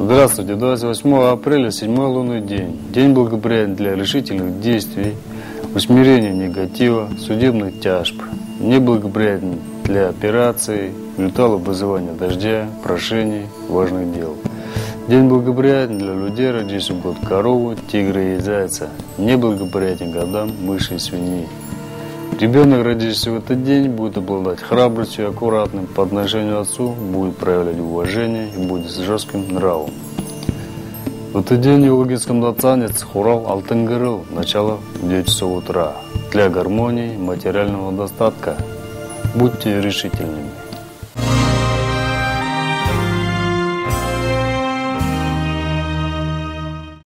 Здравствуйте, 28 апреля, седьмой лунный день. День благоприятен для решительных действий, усмирения негатива, судебных тяжб. Неблагоприятен для операций, ритуала вызывания дождя, прошений, важных дел. День благоприятен для людей, родивших год корову, тигра и зайца. Неблагоприятен годам мыши и свиней. Ребенок, родившийся в этот день, будет обладать храбростью и аккуратным по отношению к отцу, будет проявлять уважение и будет с жестким нравом. В этот день в логическом танец хурал Алтынгырыл, начало в 9 часов утра. Для гармонии, материального достатка будьте решительными.